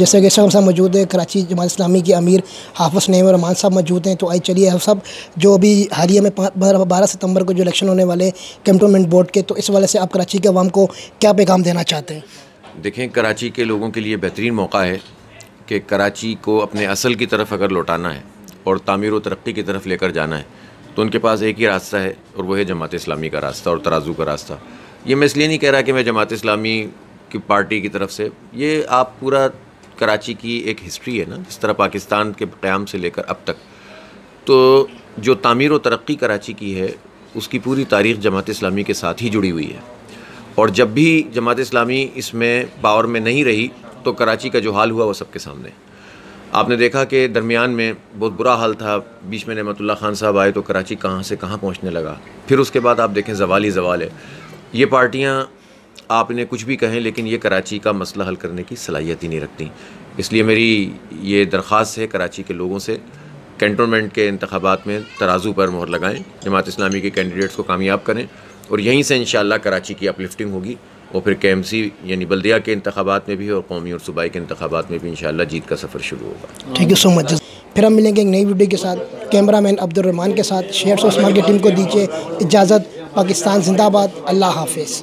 जैसे कि सब साहब मौजूद है, कराची, जमात इस्लामी के अमीर हाफिज नईम रहमान साहब मौजूद हैं। तो आई चलिए हम सब जो अभी हालिया में बारह सितंबर को जो इलेक्शन होने वाले कैंटोनमेंट बोर्ड के तो इस वाले से आप कराची के अवाम को क्या पैगाम देना चाहते हैं? देखें, कराची के लोगों के लिए बेहतरीन मौका है कि कराची को अपने असल की तरफ़ अगर लौटाना है और तामीर व तरक्की की तरफ़ लेकर जाना है तो उनके पास एक ही रास्ता है और वह है जमात इस्लामी का रास्ता और तराजू का रास्ता। ये मैं इसलिए नहीं कह रहा कि मैं जमात इस्लामी की पार्टी की तरफ़ से, ये आप पूरा कराची की एक हिस्ट्री है ना, जिस तरह पाकिस्तान के क़्याम से लेकर अब तक। तो जो तामीर व तरक्की कराची की है, उसकी पूरी तारीख़ जमात इस्लामी के साथ ही जुड़ी हुई है। और जब भी जमात इस्लामी इसमें पावर में नहीं रही तो कराची का जो हाल हुआ, वो सबके सामने। आपने देखा कि दरमियान में बहुत बुरा हाल था। बीच में नमतुल्ला खान साहब आए तो कराची कहाँ से कहाँ पहुँचने लगा? फिर उसके बाद आप देखें, जवाल ही जवाल है। ये पार्टियाँ आप इन्हें कुछ भी कहें लेकिन ये कराची का मसला हल करने की सलाहियत ही नहीं रखती। इसलिए मेरी ये दरख्वास्त है कराची के लोगों से कैंटोनमेंट के इंतबात में तराजू पर मोहर लगाएँ जमात इस्लामी के कैंडिडेट्स को कामयाब करें और यहीं से इन कराची की अपलिफ्टिंग होगी और फिर के एम सी यानी बल्दिया के इंतबात में भी और कौमी और सूबाई के इंतबात में भी इन जीत का सफ़र शुरू होगा। थैंक यू सो मच फिर हम मिलेंगे एक नई वीडियो के साथ। कैमरा मैन अब्दुलरहमान के साथ। शेयर उस्मान की टीम को दीजिए। इजाज़त। पाकिस्तान जिंदाबाद। अल्लाह हाफिज़।